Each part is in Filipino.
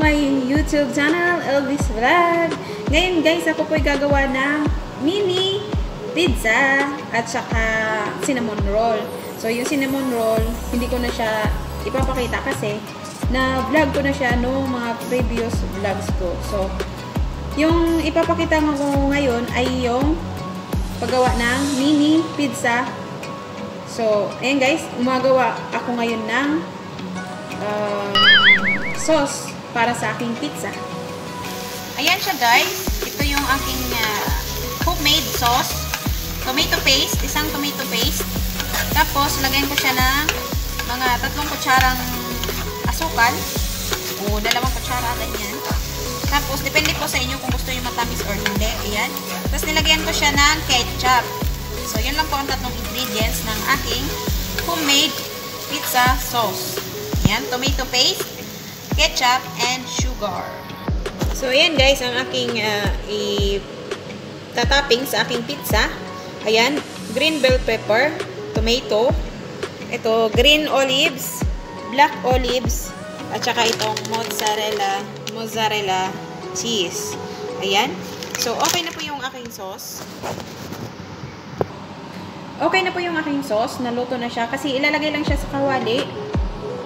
my YouTube channel, Elvis Vlog. Ngayon guys, ako po'y gagawa ng mini pizza at saka cinnamon roll. So yung cinnamon roll, hindi ko na siya ipapakita kasi na vlog ko na siya noong mga previous vlogs ko. So, yung ipapakita ko ngayon ay yung paggawa ng mini pizza. So, ayan guys, umagawa ako ngayon ng um, sauce para sa aking pizza. Ayan siya guys. Ito yung aking uh, homemade sauce. Tomato paste. Isang tomato paste. Tapos, lagyan ko siya ng mga tatlong kutsarang asukal. O dalawang kutsara, ganyan. Tapos, depende po sa inyo kung gusto nyo matamis or hindi. Ayan. Tapos, nilagyan ko siya ng ketchup. So, yun lang po ang tatlong ingredients ng aking homemade pizza sauce. Ayan. Tomato paste, ketchup, and sugar. So, ayan guys, ang aking uh, i-tatapping sa aking pizza. Ayan, green bell pepper, tomato, ito, green olives, black olives, at saka itong mozzarella, mozzarella cheese. Ayan. So, okay na po yung aking sauce. Okay na po yung aking sauce. Naluto na siya. Kasi ilalagay lang siya sa kawali.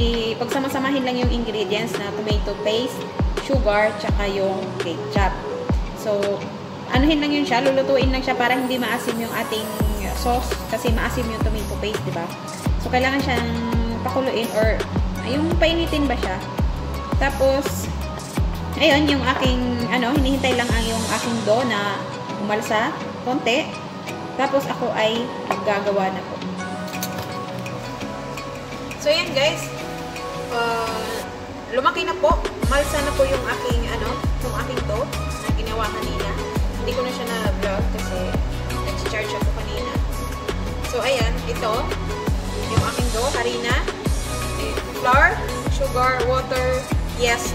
Ipagsama-samahin lang yung ingredients na tomato paste, sugar, tsaka yung ketchup. So, anuhin lang yun siya. Lulutuin lang siya para hindi maasim yung ating sauce. Kasi maasim yung tomato paste, di ba? So, kailangan siyang pakuluin or yung painitin ba siya. Tapos, ayun, yung aking, ano, hinihintay lang ang yung aking dough na umalsa konti. Tapos, ako ay maggagawa na po. So, yan guys. Uh, lumaki na po. Malsa na po yung aking, ano, yung aking dough na ginawa kanina. Hindi ko na siya na-vlog kasi nag-charge ako kanina. So, ayan, ito yung aking dough, harina, flour, sugar, water, yeast,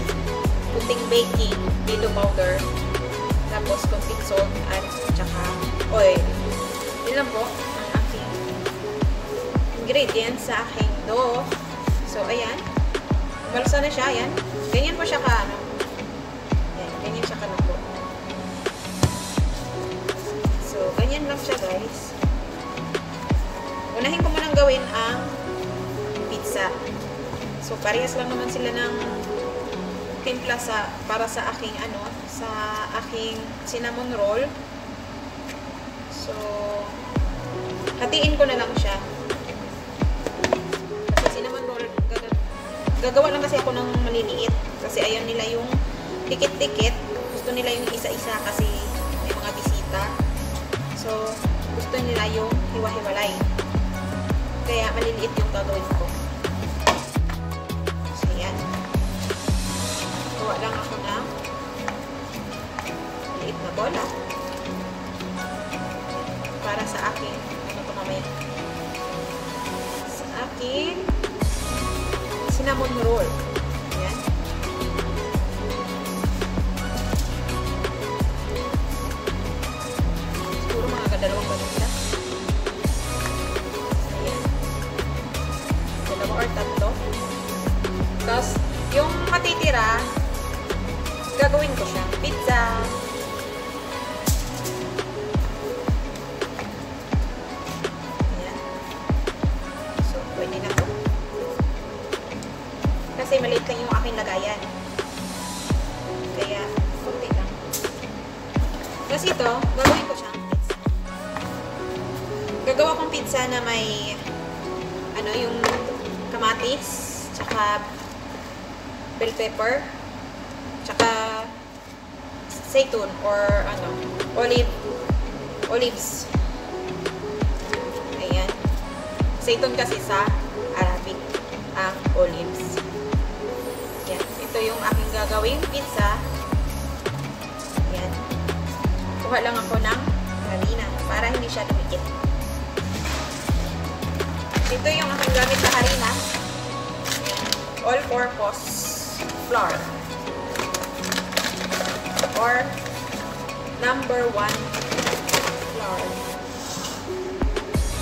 kunting baking, dito powder, tapos kunting salt, at saka oil. Yun lang po ang aking ingredients sa aking dough. So, ayan. Balsa na siya, ayan. Ganyan po siya ka, ano. Ayan, ganyan siya ka na po. So, ganyan lang siya, guys. Unahin ko munang gawin ang pizza. So, parehas lang naman sila ng timpla sa, para sa aking, ano, sa aking cinnamon roll. So, hatiin ko na lang siya. Gagawa lang kasi ako ng maliliit. Kasi ayaw nila yung tikit-tikit. Gusto nila yung isa-isa kasi may mga bisita. So, gusto nila yung hiwa-hiwalay. Kaya maliliit yung gagawin ko. So, yan. Gawa lang ako ng maliit na bola. Para sa aking, ano to mamaya? Sa aking cinnamon roll. Yan. Siguro mga kadalawang ganun lang. or tatlo. Tapos, yung matitira, gagawin ko siya. Pizza. Kasi maliit lang yung aking lagayan. Kaya, kunti lang. Kasi ito, gagawin ko siyang pizza. Gagawa kong pizza na may ano, yung kamatis, tsaka bell pepper, tsaka zaytun or ano, olive, olives. Ayan. Zaytun kasi sa Arabic ang olives. Ito yung aking gagawing pizza. Ayan. Kuha lang ako ng harina para hindi siya lumikit. Ito yung aking gamit na harina. All-purpose flour. Or number one flour.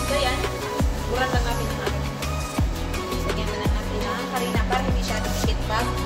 So, yan. Buran lang natin ng harina. Sagyan na lang natin ng harina para hindi siya dumikit pag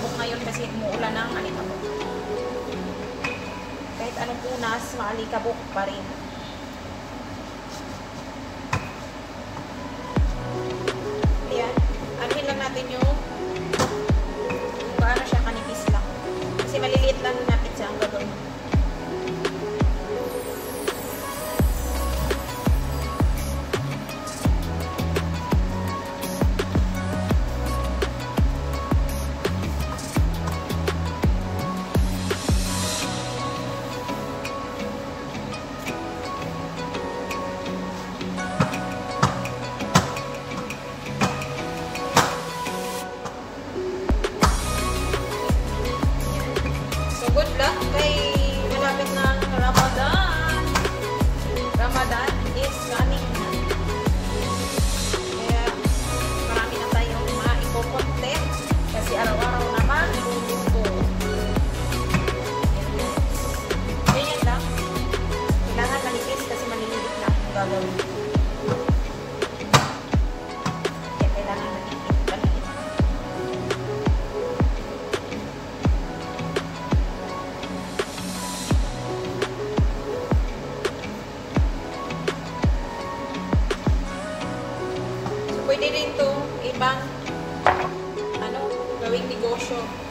malikabok ngayon kasi umuulan ng alikabok. Kahit anong punas, maalikabok pa rin. yo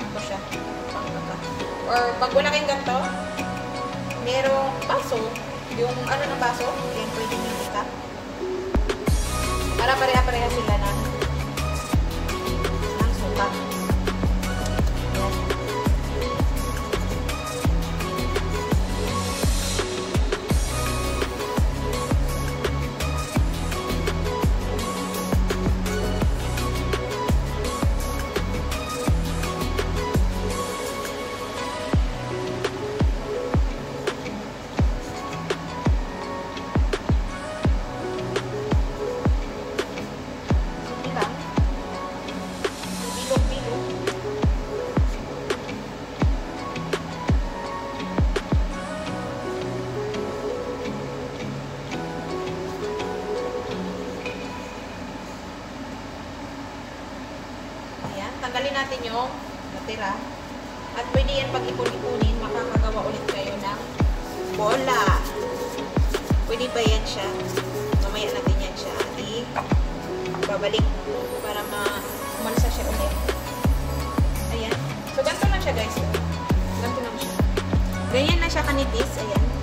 pangkakat ko siya. Or pag wala kayong ganito, merong baso. Yung ano ng baso, yan pwede nyo ikat. Para pareha-pareha sila natin yung natira. At pwede yan pag ipon-ipunin, makakagawa ulit kayo ng bola. Pwede ba yan siya? Mamaya natin yan siya. I babalik para ma umalsa siya ulit. Ayan. So, ganito lang siya guys. Ganito lang siya. Ganyan na siya siya. Ayan.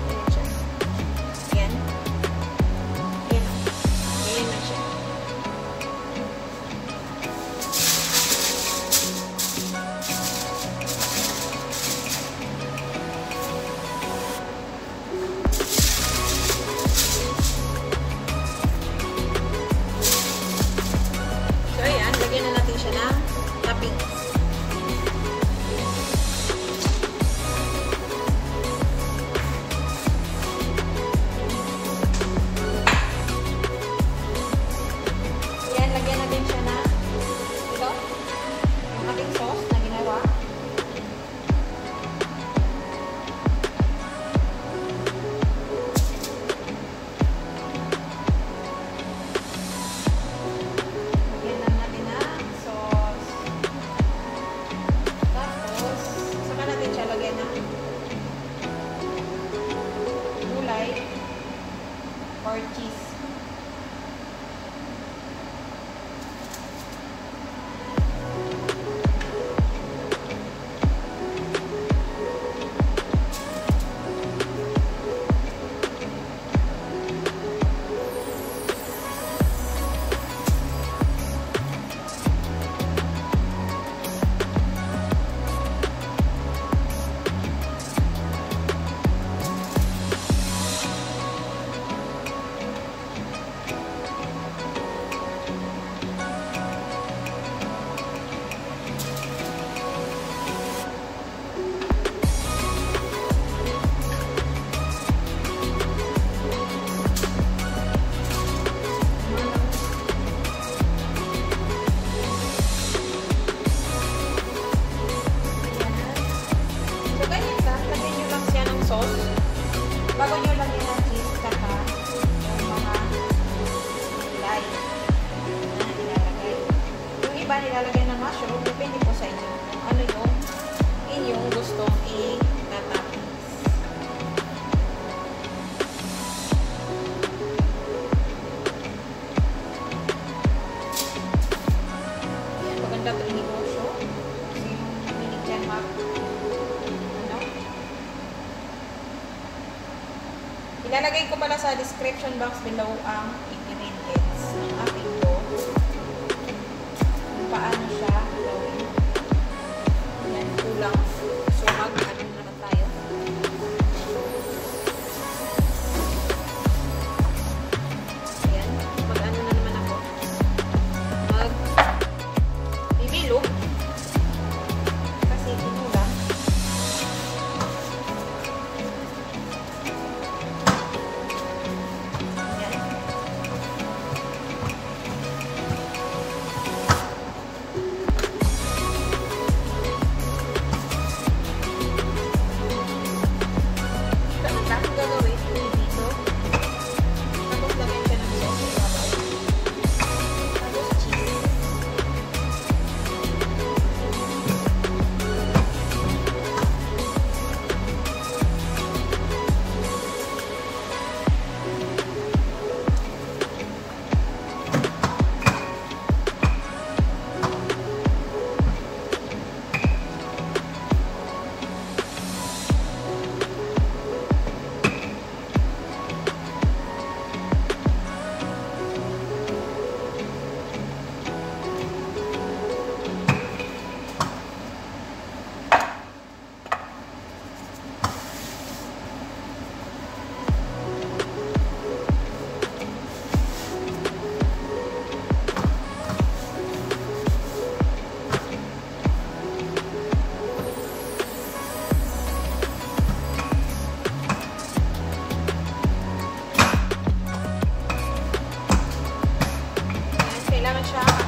Sa description box below ang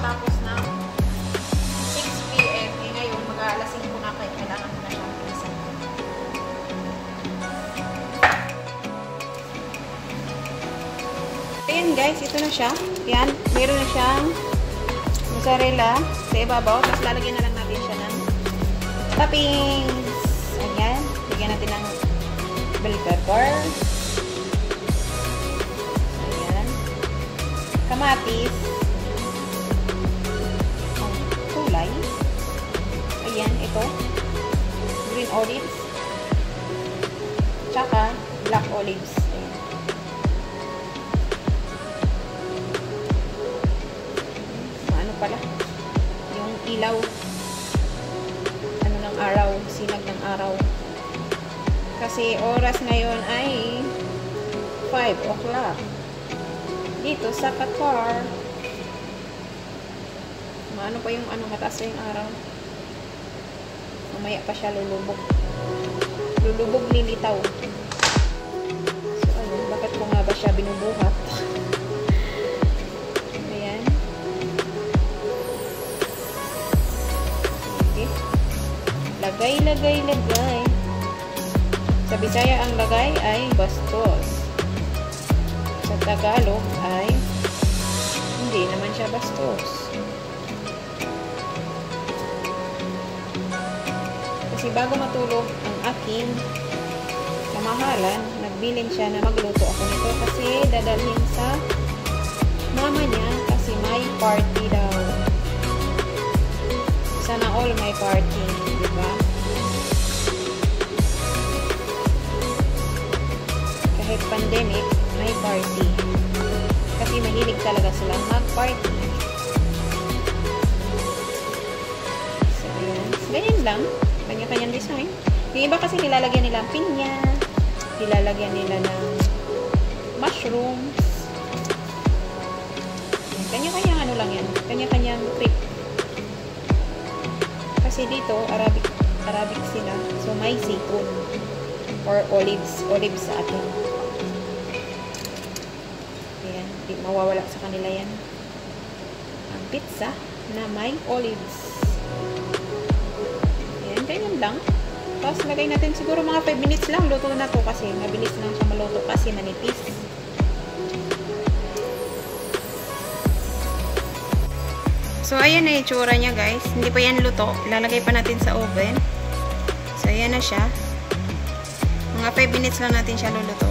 siya matapos ng 6 p.m. Eh ngayon, mag-aalas 5 na kayo. Kailangan na siyang bilisan. Ayan guys, ito na siya. Yan, meron na siyang mozzarella sa ibabaw. Tapos lalagyan na lang natin siya ng toppings. Ayan, lagyan natin ng bell pepper. Ayan. Kamatis. Olives. Tsaka black olives. Ano pala? Yung ilaw. Ano ng araw. Sinag ng araw. Kasi oras ngayon ay 5 o'clock. Dito sa Qatar. Maano pa yung ano, mataas yung araw. Mamaya pa siya lulubog. Lulubog lilitaw. So, ayun, bakit ko nga ba siya binubuhat? Ayan. Sige. Lagay, lagay, lagay. Sa Bisaya ang lagay ay bastos. Sa Tagalog ay hindi naman siya bastos. Kasi bago matulog ang aking kamahalan, nagbilin siya na magluto ako nito kasi dadalhin sa mama niya kasi may party daw. Sana all may party, di ba? Kahit pandemic, may party. Kasi mahilig talaga silang mag-party. So, ayan. Ganyan lang. Kanya-kanyang design. Yung iba kasi nilalagyan nila ng pinya, nilalagyan nila ng mushrooms. Kanya-kanyang ano lang yan. Kanya-kanyang trip. Kasi dito, Arabic Arabic sila. So, may zitun or olives. Olives sa atin. Ayan. Di mawawala sa kanila yan. Ang pizza na may olives. Lang. Tapos, lagay natin siguro mga 5 minutes lang. Luto na to kasi mabilis lang siya maluto kasi manipis. So, ayan na yung tsura niya, guys. Hindi pa yan luto. Ilalagay pa natin sa oven. So, ayan na siya. Mga 5 minutes lang natin siya lulutuin.